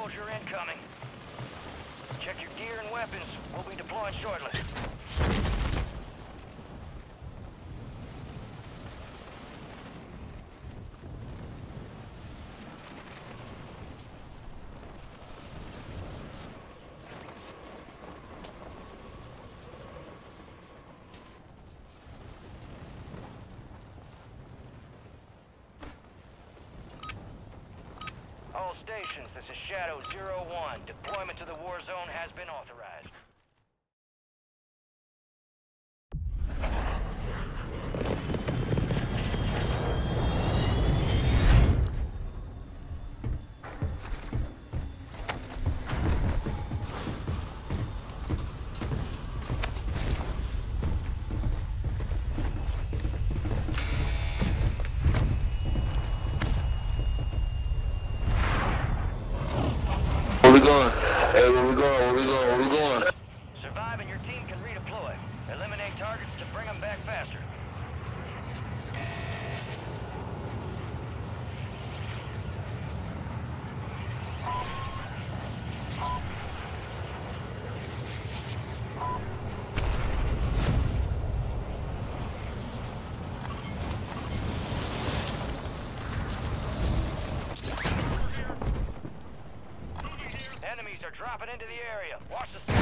soldier incoming. Check your gear and weapons. We'll be deploying shortly. Stations, this is Shadow Zero One. Deployment to the war zone has been authorized. Where we going? Hey, where we going? Where we going? Where we going? Survive and your team can redeploy. Eliminate targets to bring them back faster. Dropping into the area. Watch the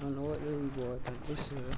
I don't know what really boy, but this is